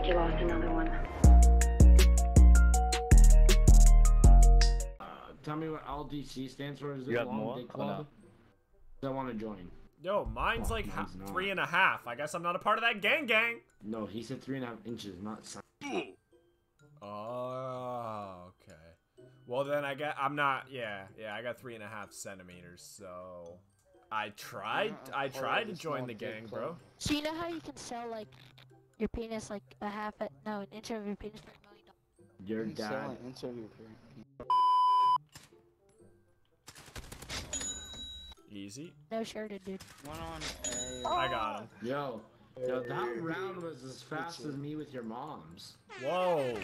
like you lost another one. Uh, tell me what LDC stands for. Is it Long more Dick or Club? I want to join. Yo, mine's Oh, like ha- mine's three and a half. I guess I'm not a part of that gang gang. No, he said three and a half inches, not. si- Oh, okay. Well then I get I'm not. Yeah, yeah. I got three and a half centimeters. So I tried. Yeah, I'm I part tried to join the gang, club. bro. So you know how you can sell like your penis like a half at no an inch of your penis for a million dollars. Your You can sell dad. an inch of your penis. Easy. No shirted dude. One on A. I got him. Yo, yo, that round was as fast as me with your mom's. Whoa.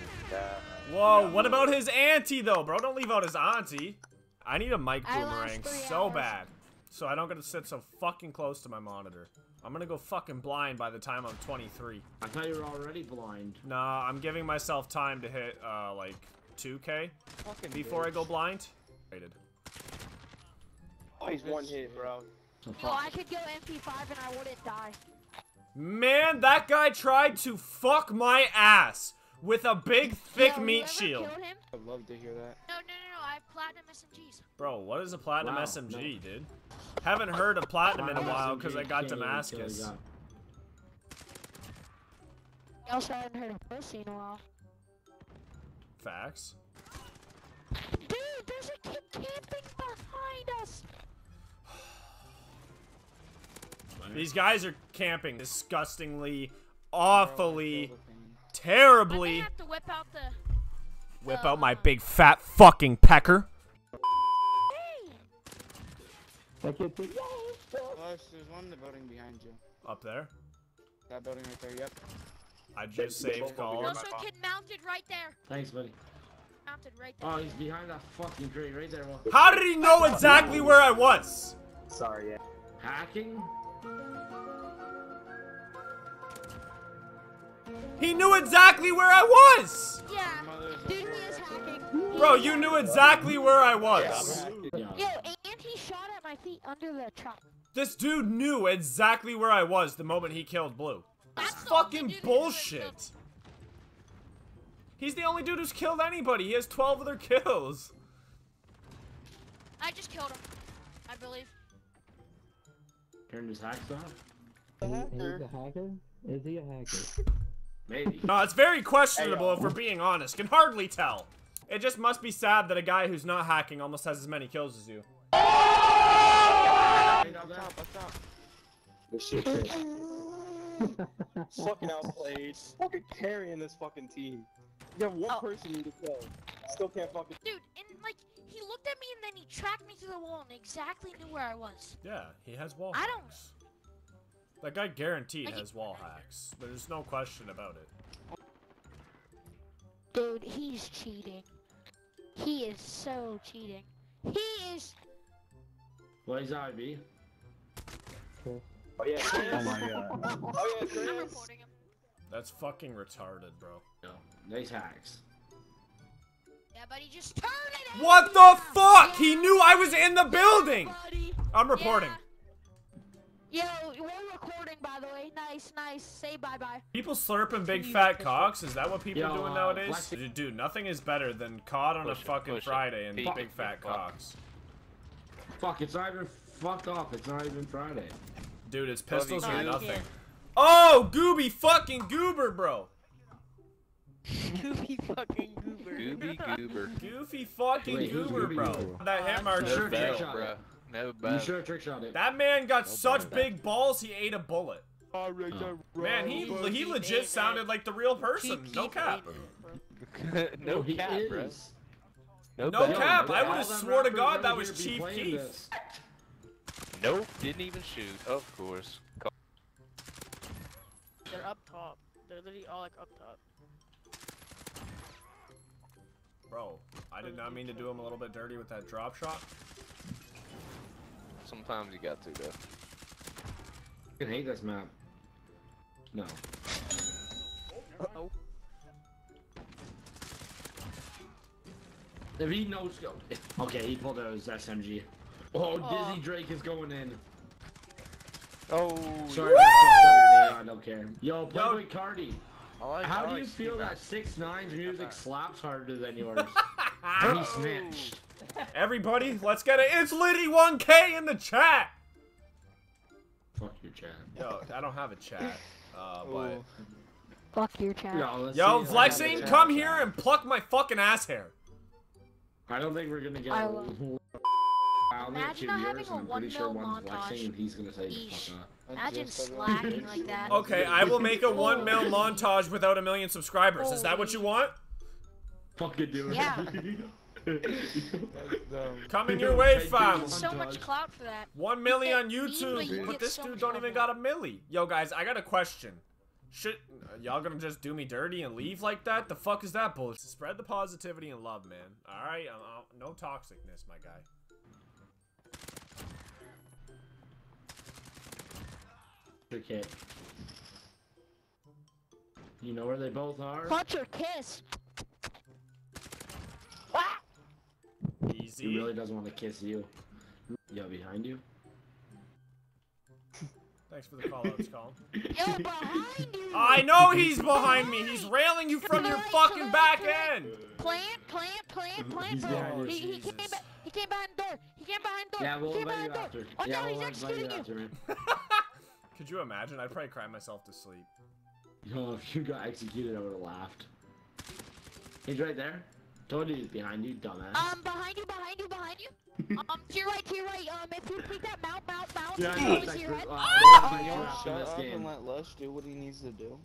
Whoa. What about his auntie though, bro? Don't leave out his auntie. I need a mic boomerang so hours. bad, so I don't get to sit so fucking close to my monitor. I'm gonna go fucking blind by the time I'm 23. I thought you were already blind. Nah, I'm giving myself time to hit uh like 2k Fucking before I go blind. Rated. Oh, he's one hit, bro. So Yo. I could go MP5 and I wouldn't die. Man, that guy tried to fuck my ass with a big thick Yo, meat shield. I'd love to hear that. No, no, no, no. I have platinum SMGs. Bro, what is a platinum Wow, SMG, dude? Haven't heard of platinum in a while because I got Can't even kill Damascus. a. I also haven't heard of pussy in a while. Facts. Dude, there's a kid camping behind us. These guys are camping disgustingly, Bro, awfully, feel the pain. I may terribly. have to whip out the. Whip uh, out my big fat fucking pecker. Plus, there's one in the building behind you. Up there. That building right there, yep. I just saved call. Also, a kid mounted right there. Thanks, buddy. Mounted right there. Oh, he's behind that fucking crate right there. Well, How did he know exactly where I was? Sorry, yeah. hacking? He knew exactly where I was! yeah. Dude, he is hacking. Bro, you knew exactly where I was. Yeah. Yo, and he shot at my feet under the truck. This dude knew exactly where I was the moment he killed Blue. That's That's the only fucking dude who's ever bullshit. He's the only dude who's killed anybody. He has 12 other kills. I just killed him. I believe. Turned his hacks off? He's a hacker? Is he a hacker? Maybe. No, it's very questionable if we're being honest. Can hardly tell. It just must be sad that a guy who's not hacking almost has as many kills as you. Up top, up top. Good shit, fucking outplayed. Fucking carrying this fucking team. You have one Oh. person you to kill. Still can't fucking. Dude, and like, he looked at me and then he tracked me through the wall and exactly knew where I was. Yeah, he has wall I don't- hacks. That guy guaranteed has wall hacks. There's no question about it. Dude, he's cheating. He is so cheating. He is. Well, he's IB. Oh yeah, Chris. Oh my god. Oh yeah, I'm reporting him. That's fucking retarded, bro. No. Nice hacks. Yeah, but he just turned it. What the yeah. fuck? He knew I was in the building! Buddy. I'm reporting. Yeah. Yo, we're recording, by the way. Nice, nice. Say bye bye. People slurping big fat cocks? Is that what people Yo, are doing uh, nowadays? Lexi- Dude, dude, nothing is better than cod on Push a fucking it. Friday and Peek. big fat Fuck. cocks. Fuck, it's not even. Fuck off. It's not even Friday. Dude, it's pistols or nothing. Oh, Gooby fucking goober, bro. Goofy fucking goober. Gooby goober. Goofy fucking Wait, who's goober, bro. Goober? That hit mark. Sure, Never trick bad, shot bro. It. Never You should have trick shot it. That man got No such bad. big balls, he ate a bullet. Oh. Man, he he He legit ate sounded like the real person. Keep- No cap. eating no oh, he cap, bro. No, No cap. I would've them swore to God that was be Chief playing Keef. this. Nope. Didn't even shoot. Of course. They're up top. They're literally all like up top. Bro, I did not mean to do him a little bit dirty with that drop shot. Sometimes you got to though. I can hate this map. No. Oh. If he knows go. Okay, he pulled out his SMG. Oh, Aw. Dizzy Drake is going in. Oh. Sorry, if I fucked up your name, I don't care. Yo, Playboy Cardi. I like, How I do like you feel Steve that six nine's music slaps harder than yours? He snitched. Everybody, let's get it. It's Liddy 1K in the chat. Fuck your chat. Yo, I don't have a chat. Uh, but Fuck your chat. Yo, yo, see if I flexing, have a come chat. here and pluck my fucking ass hair. I don't think we're gonna get. I a- I'll Imagine not having a a I'm sure one-mil one's montage. and he's gonna say Eesh. fuck up. Imagine just said that. slacking like that. Okay, I will make a one mil montage without a million subscribers. Is that what you want? Fucking do it. Yeah. Coming your way, Take fam. So much clout for that. One milli on You get- you YouTube, but this so dude don't even got a milli. Yo, guys, I got a question. Should y'all gonna just do me dirty and leave like that? The fuck is that bullshit? Spread the positivity and love, man. All right, I'm, I'm- no toxicness, my guy. Your kid. You know where they both are? Punch or kiss. He really doesn't want to kiss you. Yo, behind you. Thanks for the call outs, Colin. Yo, behind you. I know he's behind me. He's railing you from your fucking back end. Plant, plant, plant, plant, He's bro. He, he came back. He came behind the door. He came behind the door. Yeah, we'll he came invite you behind after. the door. Oh yeah, no, he's we'll invite you executing you. after, man. Could you imagine? I'd probably cry myself to sleep. Yo, if you got executed, I would have laughed. He's right there. Told you he's behind you, dumbass. Um, behind you, behind you, behind you. um, to your right, to your right. Um, if you take that mount, mount, mount, yeah, I it's know, always thanks your head. Can I don't shut up and let Lush do what he needs to do?